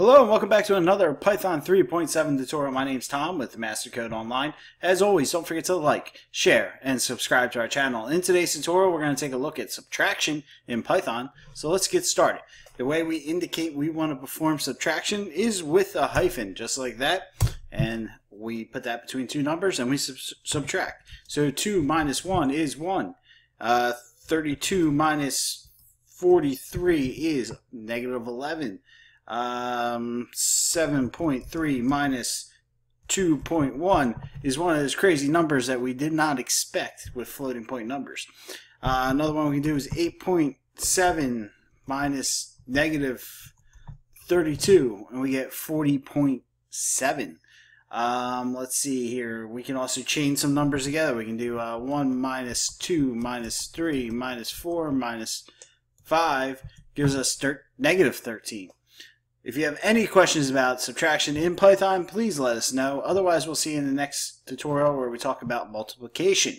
Hello and welcome back to another Python 3.7 tutorial. My name's Tom with MasterCode Online. As always, don't forget to like, share, and subscribe to our channel. In today's tutorial, we're going to take a look at subtraction in Python. So let's get started. The way we indicate we want to perform subtraction is with a hyphen, just like that. And we put that between two numbers and we sub subtract. So 2 minus 1 is 1. Uh, 32 minus 43 is negative 11. Um, 7.3 minus 2.1 is one of those crazy numbers that we did not expect with floating point numbers. Uh, another one we can do is 8.7 minus negative 32, and we get 40.7. Um, let's see here. We can also chain some numbers together. We can do uh, 1 minus 2 minus 3 minus 4 minus 5 gives us negative 13. If you have any questions about subtraction in Python, please let us know. Otherwise, we'll see you in the next tutorial where we talk about multiplication.